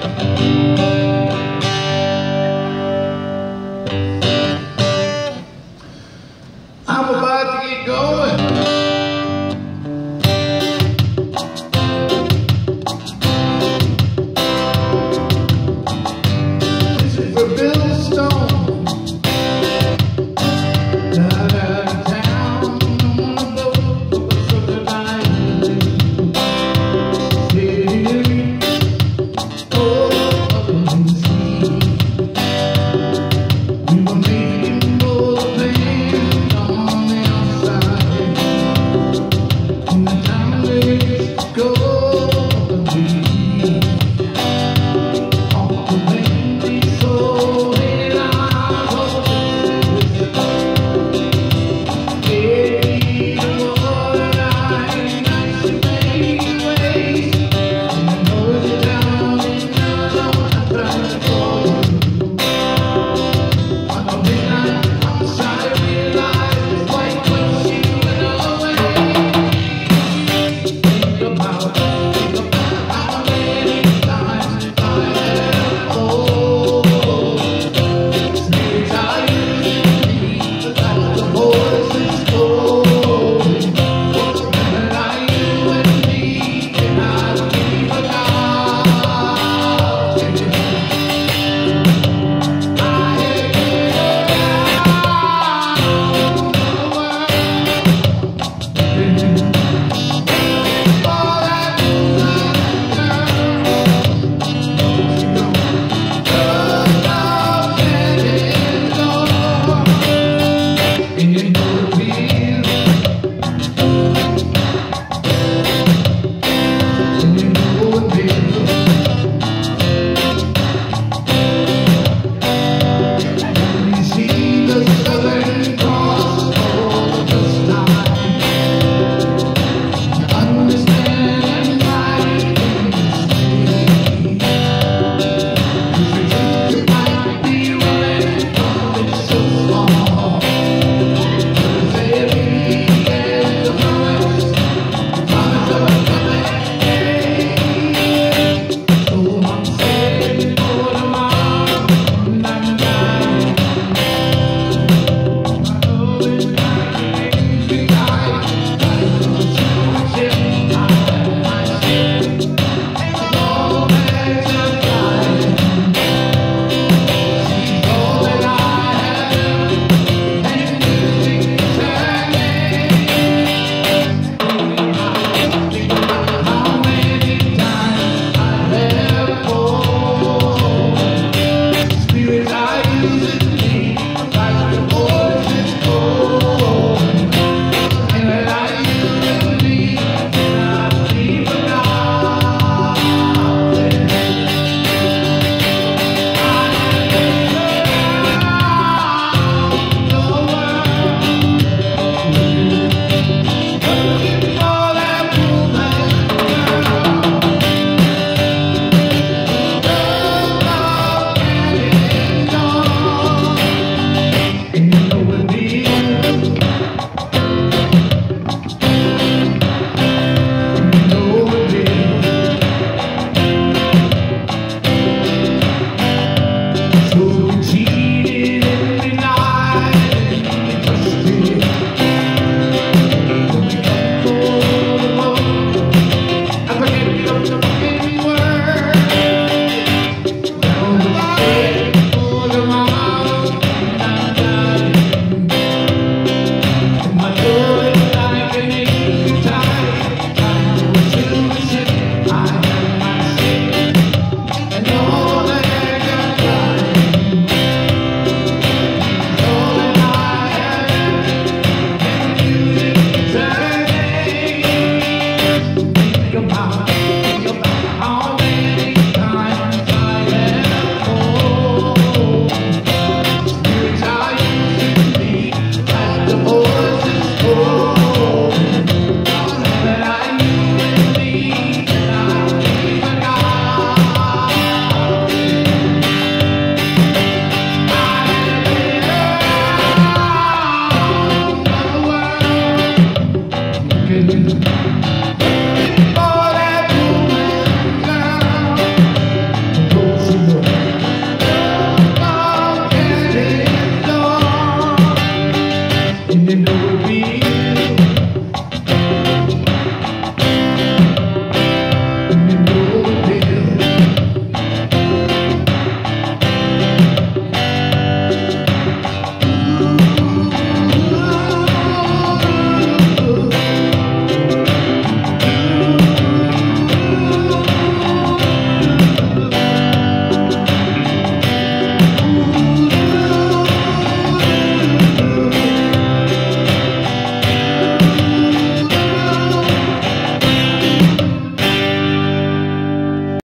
Música